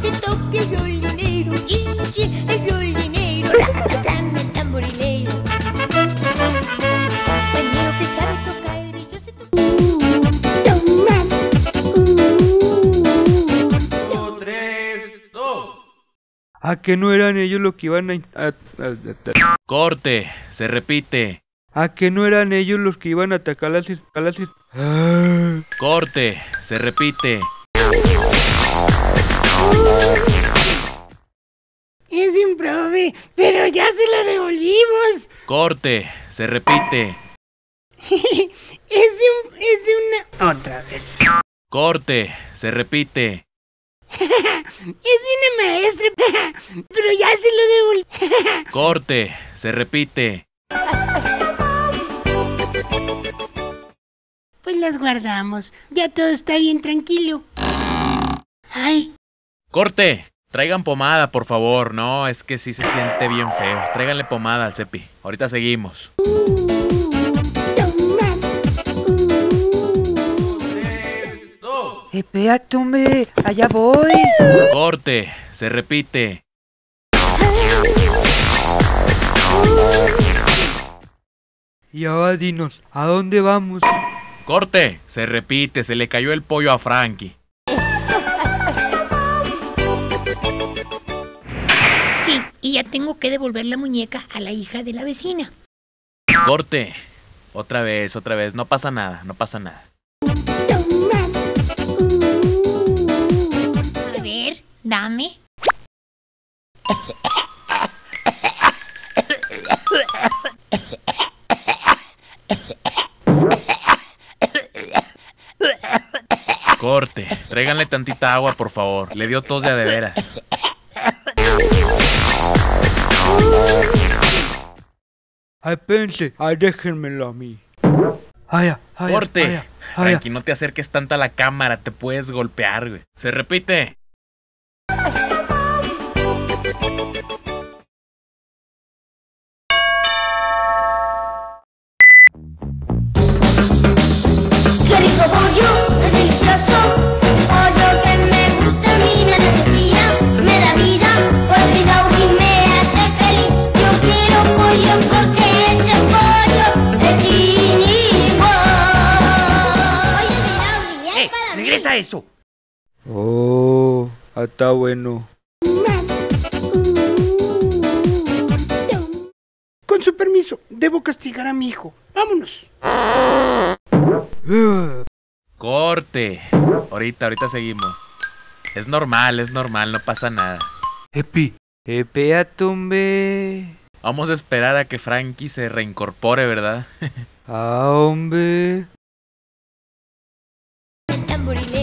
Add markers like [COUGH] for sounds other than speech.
se toque el violinero, chin, chin, el violinero, dame el tamborilero. Tañero que sabe tocar, y yo sé tocar. Tomás. Dos, tres, dos. ¿A que no eran ellos los que iban a... a- a- a- Corte, se repite. ¿A que no eran ellos los que iban a atacar las... a las Ah. Corte, se repite. Pero ya se la devolvimos. Corte, se repite. [LAUGHS] Es de un... es de una... Otra vez. Corte, se repite. [LAUGHS] Es de una maestra, [LAUGHS] pero ya se lo devolví. Corte, se repite. Pues las guardamos. Ya todo está bien tranquilo. Ay, Corte, traigan pomada, por favor. No, es que sí se siente bien feo. Tráiganle pomada al Cepi. Ahorita seguimos. Tomás. Espérate, hombre, allá voy. Corte, se repite. Y ahora dinos, ¿a dónde vamos? Corte, se repite. Se le cayó el pollo a Frankie. Y ya tengo que devolver la muñeca a la hija de la vecina. Corte. Otra vez, otra vez. No pasa nada, no pasa nada. Tomás. A ver, dame. Corte, tráiganle tantita agua, por favor. Le dio tos de veras. Ay, espérense, ay, déjenmelo a mí. Ay, ay, Corte. ay, ay, Frankie, no te acerques tanto a la cámara, te puedes golpear, güey. Se repite. ¡Regresa eso! Oh, está bueno. Con su permiso, debo castigar a mi hijo. Vámonos. Ah, Corte. Ahorita, ahorita seguimos. Es normal, es normal, no pasa nada. Epi, espérate, hombre. Vamos a esperar a que Frankie se reincorpore, ¿verdad? [LAUGHS] Ah, hombre. El tamborilero.